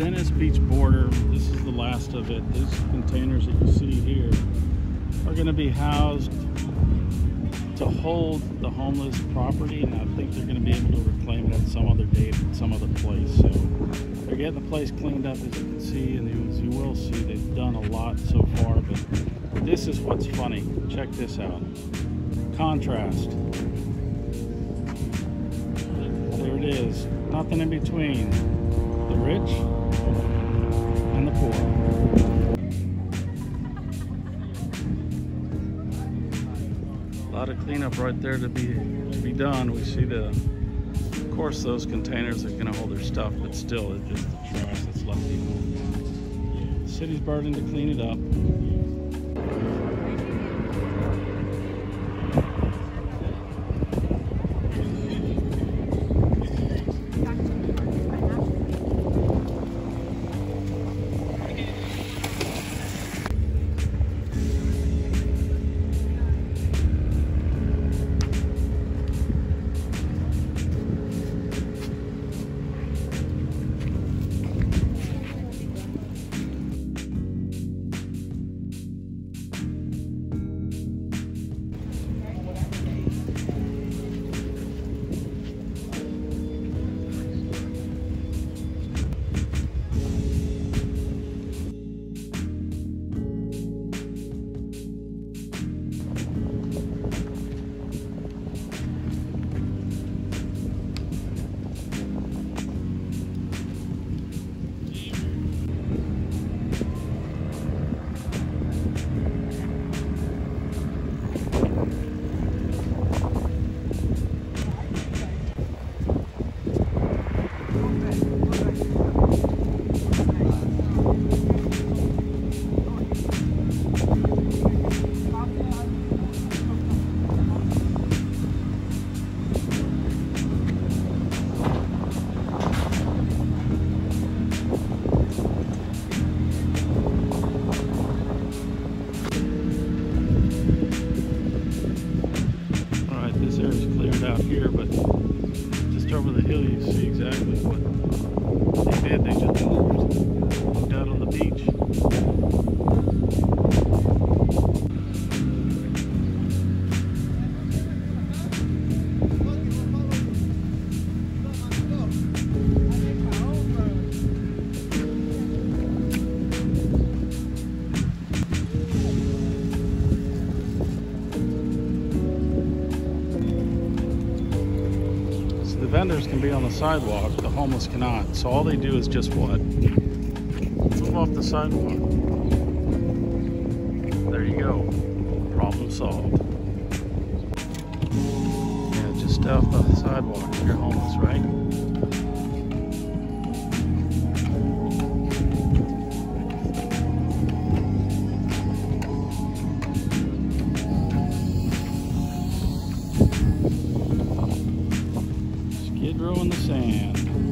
Venice Beach border, this is the last of it. These containers that you see here are going to be housed to hold the homeless property and I think they're going to be able to reclaim it at some other date at some other place. So they're getting the place cleaned up as you can see and as you will see they've done a lot so far but this is what's funny. Check this out. Contrast. There it is. Nothing in between. The rich the poor. A lot of cleanup right there to be to be done. We see the, of course, those containers are going to hold their stuff, but still, it's just the trash that's left behind. The city's burdened to clean it up. This area's cleared out here, but just over the hill you see exactly what they did. They just moved, moved out on vendors can be on the sidewalk, the homeless cannot. So all they do is just what? Move off the sidewalk. sand.